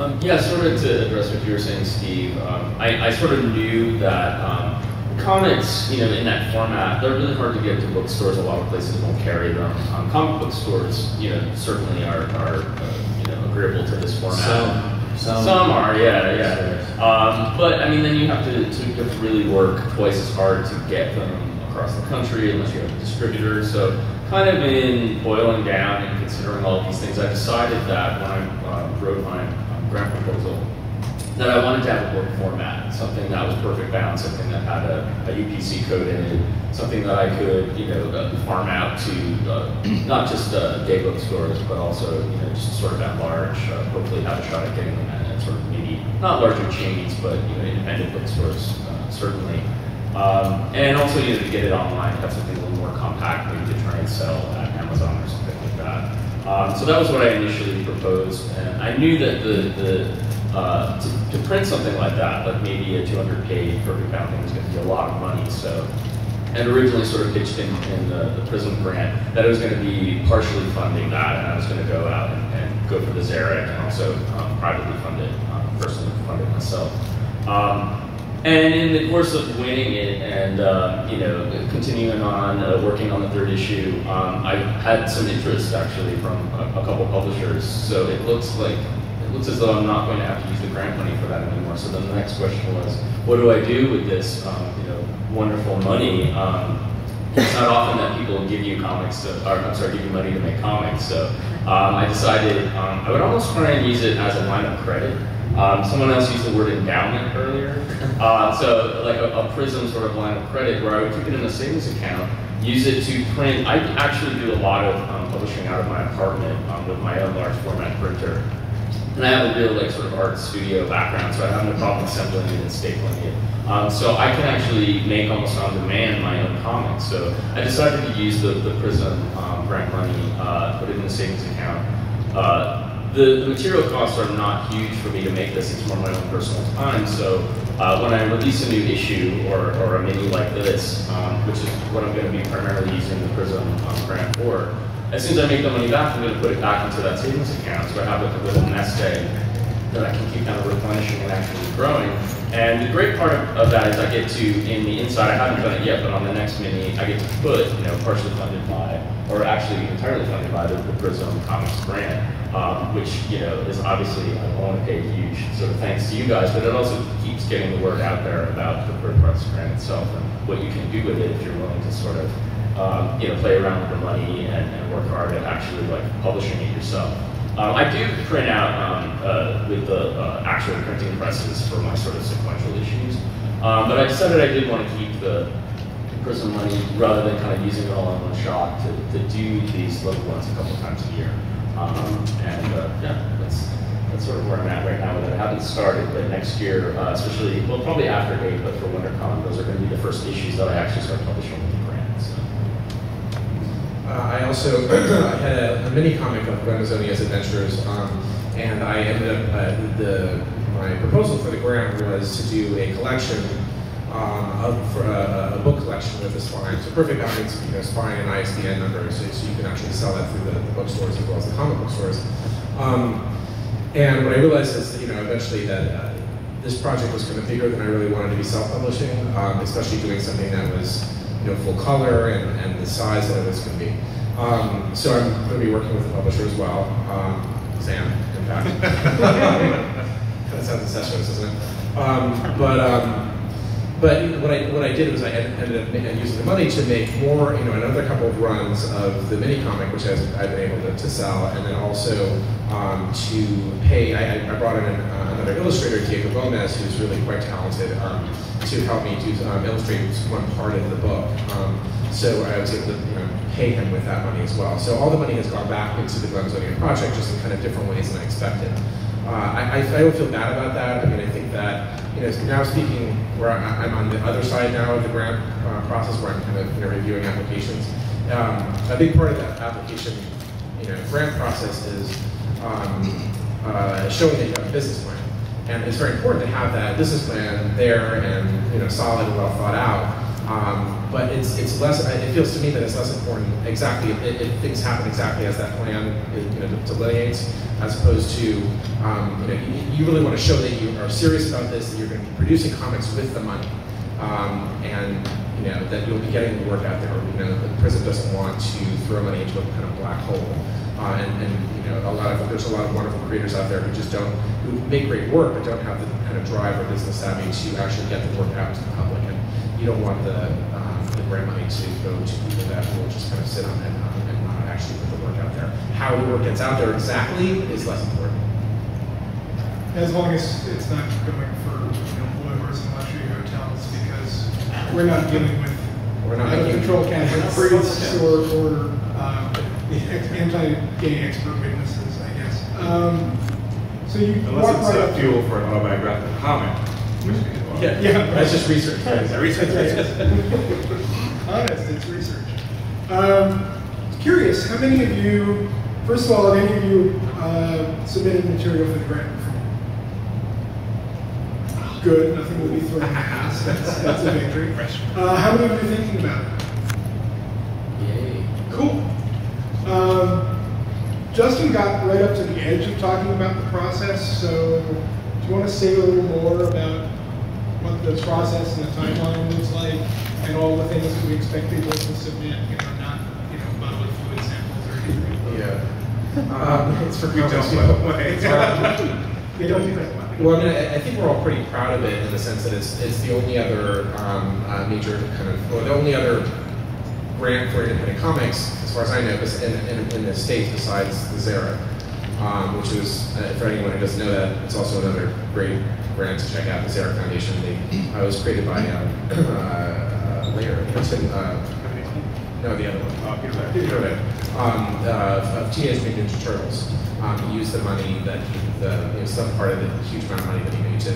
Um, yeah, sort of to address what you were saying, Steve. Um, I, I, sort of knew that um, comics, you know, in that format, they're really hard to get to bookstores. A lot of places won't carry them. Um, comic book stores, you know, certainly are, are uh, you know, agreeable to this format. Some, some, some are, yeah, yeah. Um, but I mean, then you have to, to, to really work twice as hard to get them across the country unless you have a distributor. So kind of in boiling down and considering all of these things, I decided that when I uh, wrote my grant proposal, that I wanted to have a book format, something that was perfect bound, something that had a, a UPC code in it, something that I could, you know, uh, farm out to uh, not just uh, day bookstores, but also, you know, just sort of at large, uh, hopefully have a shot at getting them at sort of maybe not larger chains, but you know, independent bookstores, uh, certainly. Um, and also, you know, to get it online, have something a little more compact, maybe to try and sell at Amazon or something like that. Um, so that was what I initially proposed, and I knew that the, the uh, to, to, print something like that, like maybe a 200 page perfect bound was going to be a lot of money. So, and originally sort of pitched in, in the, the PRISM grant that it was going to be partially funding that, and I was going to go out and, and, go for the Xeric and also um, privately fund it, um, personally fund it myself. Um, and in the course of winning it and uh, you know continuing on uh, working on the third issue, um, I had some interest actually from a, a, couple publishers. So it looks like it looks as though I'm not going to have to use the grant money for that anymore. So then the next question was, what do I do with this um, you know wonderful money? Um, it's not often that people give you comics, to, or I'm sorry, give you money to make comics. So um, I decided um, I would almost try and use it as a line of credit. Um, someone else used the word endowment earlier. Uh, so like a, a, prism sort of line of credit where I would keep it in a savings account, use it to print. I actually do a lot of um, publishing out of my apartment um, with my own large format printer. And I have a real like sort of art studio background, so I have no problem assembling it and stapling it. Um, so I can actually make almost on demand my own comics. So I decided to use the, the Prism um, grant money, uh, put it in the savings account. Uh, the, the, material costs are not huge for me to make this. It's more my own personal time. So uh, when I release a new issue or, or a mini like this, um, which is what I'm going to be primarily using the Prism um, grant for, as soon as I make the money back, I'm going to put it back into that savings account. So I have like a little nest egg that I can keep kind of replenishing and actually growing. And the great part of, of, that is I get to, in the inside, I haven't done it yet, but on the next mini, I get to put, you know, partially funded or actually entirely funded by the, the Prism Comics grant, um, which, you know, is obviously, I want to pay huge sort of thanks to you guys, but it also keeps getting the word out there about the Press grant itself and what you can do with it if you're willing to sort of um, you know, play around with the money and, and, work hard at actually like publishing it yourself. Um, I do print out um, uh, with the uh, actual printing presses for my sort of sequential issues, um, but I decided I did want to keep the Prism money rather than kind of using it all in one shot to, to do these little ones a couple times a year. Um, and uh, yeah, that's that's sort of where I'm at right now with it. I haven't started, but next year, uh, especially, well, probably after date, but for WonderCon, those are going to be the first issues that I actually start publishing with the grants. uh, I also I had a, a, mini comic of Glamazonia's Adventures, um, and I ended up, uh, the, my proposal for the grant was to do a collection, um, for a, a, book collection with a spine. So Perfect means you know, spine and ISBN numbers, so, so, you can actually sell that through the, the bookstores as well as the comic book stores. Um, and what I realized is that, you know, eventually that uh, this project was kind of bigger than I really wanted to be self-publishing, um, especially doing something that was you know, full color and, and the size that it was going to be. Um, so I'm going to be working with a publisher as well, um, Sam, in fact. of sounds incestuous, doesn't it? Um, but what I what I did was I ended up using the money to make more, you know, another couple of runs of the mini comic, which I've been able to, to sell, and then also um, to pay. I, I brought in uh, another illustrator, Diego Gomez, who's really quite talented. Um, to help me to um, illustrate one part of the book. Um, so I was able to you know, pay him with that money as well. So all the money has gone back into the Glamazonian project, just in kind of different ways than I expected. Uh, I, I, don't feel bad about that. I mean, I think that, you know, now speaking where I, am on the other side now of the grant uh, process, where I'm kind of you know, reviewing applications, um, a big part of that application, you know, grant process is um, uh, showing that you have a business plan. And it's very important to have that business plan there and you know solid and well thought out. Um, but it's, it's less, it feels to me that it's less important exactly if, if things happen exactly as that plan you know, delineates, as opposed to, um, you know, you, you, really want to show that you are serious about this, that you're going to be producing comics with the money, um, and you know, that you'll be getting the work out there. You know, the Prism doesn't want to throw money into a kind of black hole. Uh, and, and, you know, a lot of there's a lot of wonderful creators out there who just don't who make great work but don't have the kind of drive or business savvy to actually get the work out to the public. And you don't want the um, the grant money to go to people that will just kind of sit on it um, and not actually put the work out there. How the work gets out there exactly is less important. As long as it's not going for you know bloomers and luxury hotels, because we're not dealing with we're not out control candidates or, or uh, anti-gay expert witnesses, I guess. Um, so you Unless it's right uh, fuel for an autobiographical comment. which well. Yeah, yeah. That's just research. Right? research. Honest, it's research. Um, curious, how many of you, first of all, have any of you uh, submitted material for the grant before? Good, nothing will be thrown in the house. That's, that's a victory. Uh, how many of you are thinking about it? Yay. Cool. Um, Justin got right up to the edge of talking about the process, so do you want to say a little more about what the process and the timeline looks like, and all the things that we expect people to submit, you know, not, you know, bodily fluid samples or anything? Yeah. Um, it's for we don't, by the way. they don't do that. Well, I mean, I, I, think we're all pretty proud of it in the sense that it's it's the only other um, uh, major kind of, or the only other grant for independent comics, as far as I know, in, in, in the States besides the Xeric, um, which was, uh, for anyone who doesn't know that, it's also another great grant to check out, the Xeric Foundation. They, uh, was created by uh, uh, Laird, uh, no, the other one. Oh, Peter Peter um, uh, of Teenage Mutant Ninja Turtles. Um, he used the money that he, the, you know, some part of the huge amount of money that he made to,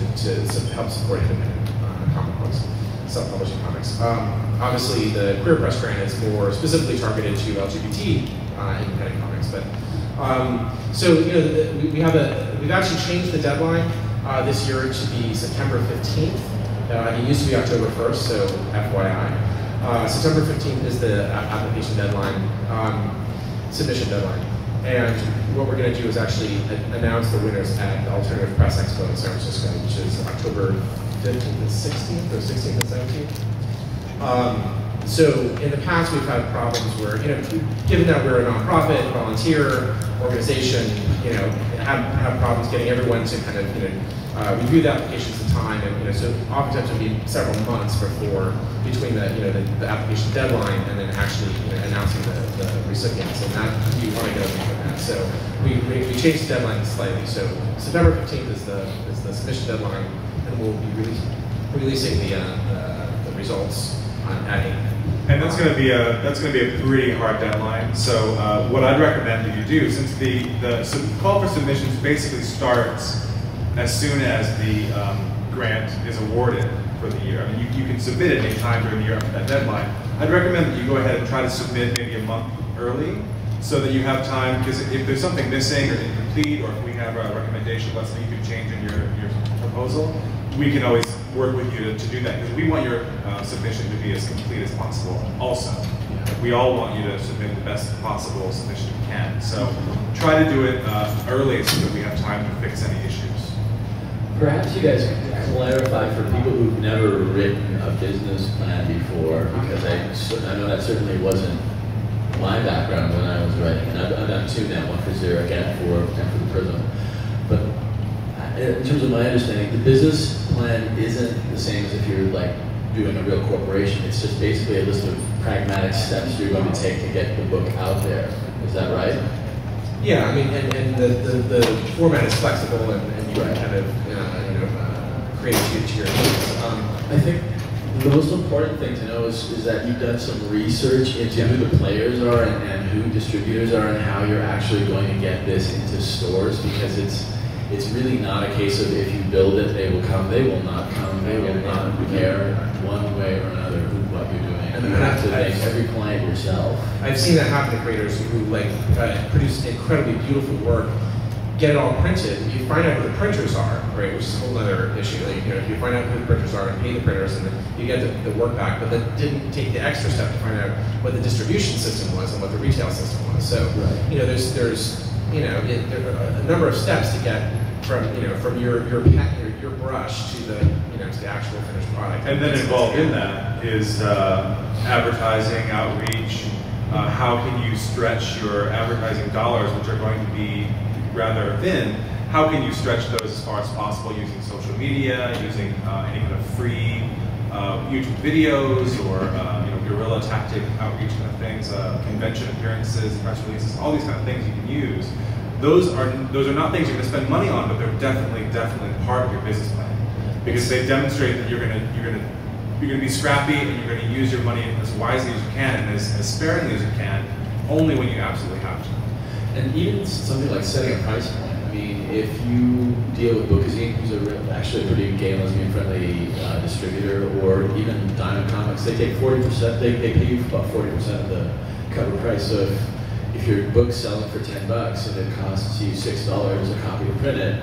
to, help support independent uh, comic books self-publishing comics. Um, obviously, the Queer Press grant is more specifically targeted to LGBT uh, independent comics. But um, so you know, the, we, we, have a we've actually changed the deadline uh, this year to be September 15th. Uh, it used to be October 1st, so FYI. Uh, September 15th is the application deadline, um, submission deadline. And what we're going to do is actually announce the winners at the Alternative Press Expo in San Francisco, which is October 15th and 16th, or 16th and 17th. Um, so in the past, we've had problems where, you know, given that we're a nonprofit, volunteer organization, you know, have, have problems getting everyone to kind of, you know, uh, review the applications in time, and you know, so oftentimes it would be several months before between the, you know, the, the application deadline and then actually you know, announcing the, the recipients, and that we want to get away from that. So we, we, we changed the deadline slightly. So September 15th is the is the submission deadline and we'll be release, releasing the, uh, the, the, results on, at APE. And that's going to be a that's going to be a pretty hard deadline. So uh, what I'd recommend that you do, since the the call for submissions basically starts as soon as the um, grant is awarded for the year. I mean, you, you can submit it any time during the year after that deadline. I'd recommend that you go ahead and try to submit maybe a month early so that you have time, because if there's something missing or incomplete, or if we have a recommendation, let's you can change in your, your proposal, we can always work with you to, to do that because we want your uh, submission to be as complete as possible also. We all want you to submit the best possible submission you can. So try to do it uh, early so that we have time to fix any issues. Perhaps you guys could clarify for people who've never written a business plan before, because I, I know that certainly wasn't my background when I was writing, and I've, I've done two now, one for Xeric and for, and for the Prism. But in terms of my understanding, the business plan isn't the same as if you're like doing a real corporation. It's just basically a list of pragmatic steps you're going to take to get the book out there. Is that right? Yeah, I mean, and, and the, the, the format is flexible, and, and you can kind of uh, you know create it to your needs. Um, I think the most important thing to know is, is that you've done some research into yeah. who the players are and, and who distributors are and how you're actually going to get this into stores because it's it's really not a case of if you build it, they will come. They will not come. They will not care one way or another who, what you're doing. And you have to make every client yourself. I've seen that happen to creators who like uh, produce incredibly beautiful work, get it all printed, you find out who the printers are, right, which is a whole other issue. Like, you know, you find out who the printers are and pay the printers, and then you get the, the work back, but then didn't take the extra step to find out what the distribution system was and what the retail system was. So, Right. you know, there's there's you know it, there are a number of steps to get from you know from your your pa- your, your brush to the you know to the actual finished product. And then It's- involved in that is uh, advertising, outreach. Uh, how can you stretch your advertising dollars, which are going to be rather thin? How can you stretch those as far as possible using social media, using uh, any kind of free uh, YouTube videos, or uh, you know guerrilla tactic outreach kind of things, uh, convention appearances, press releases, all these kind of things you can use. Those are those are not things you're going to spend money on, but they're definitely definitely part of your business plan because they demonstrate that you're gonna you're gonna you're gonna be scrappy and you're gonna use your money as wisely as you can and as, as sparingly as you can, only when you absolutely have to. And even something like setting a price point. I mean, if you deal with Bookazine, who's a, re- actually a pretty gay and lesbian friendly uh, distributor, or even Diamond Comics, they take 40%, they, they pay you for about 40% of the cover price. So if, if your book's selling for 10 bucks and it costs you $6 a copy to print it,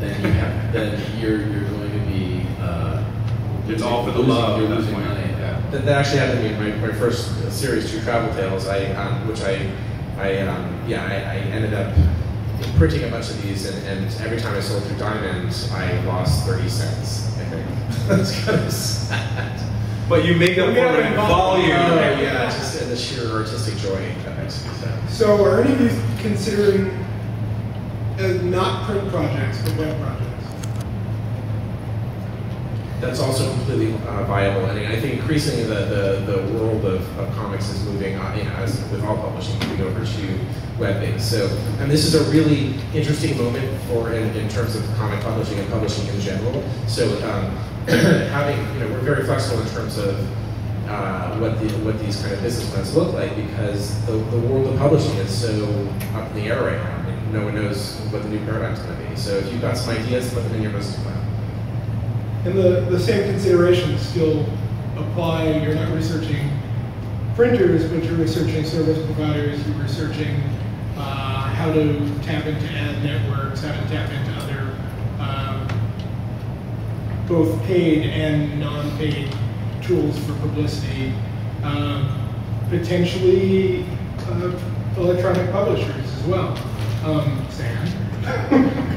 then you have, then you're, you're going to be, uh, It's all for the losing- love You're that losing money. Yeah. That, that actually happened to me in my, my first uh, series, Two Travel Tales. I, um, which I, I, um, yeah, I, I ended up printing a bunch of these, and, and every time I sold through Diamond, I lost thirty cents. I think that's kind of sad. But you make up We for it in volume. Oh yeah, just in the sheer artistic joy of it. So. So are any of you considering uh, not print projects, but web projects? That's also completely uh, viable, and I think increasingly the, the, the world of, of comics is moving, uh, you know, as with all publishing, moving over to web-based. So, and this is a really interesting moment for in, in terms of comic publishing and publishing in general. So, um, having, you know, we're very flexible in terms of uh, what the what these kind of business plans look like because the, the world of publishing is so up in the air right now. and no one knows what the new paradigm's going to be. So, if you've got some ideas, put them in your business plan. And the, the same considerations still apply. You're not researching printers, but you're researching service providers, you're researching uh, how to tap into ad networks, how to tap into other um, both paid and non-paid tools for publicity. Um, potentially uh, electronic publishers as well. Um, Sam?